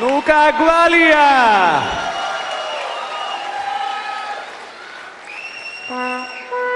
Nuka Gualia. Ah, ah.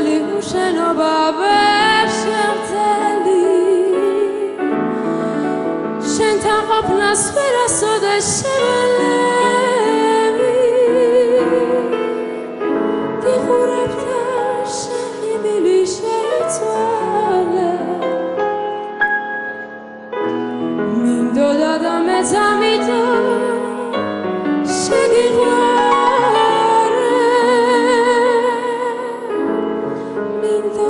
tali Usheno baber shem tali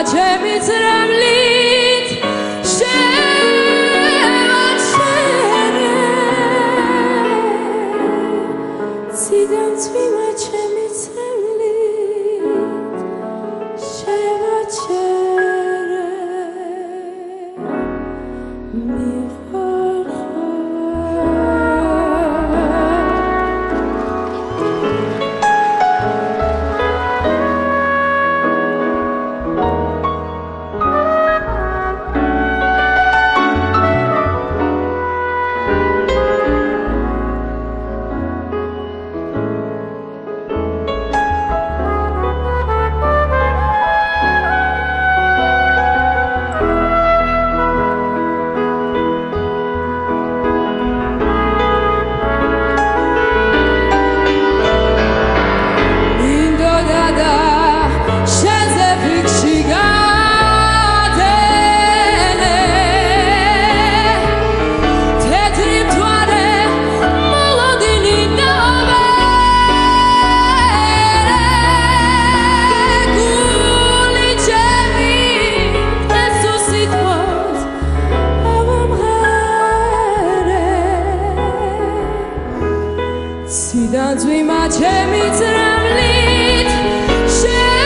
Acemi tremlit Şevat şere Sidan tvim acemi tremlit ძვიმა ჩემი წრამლით შენ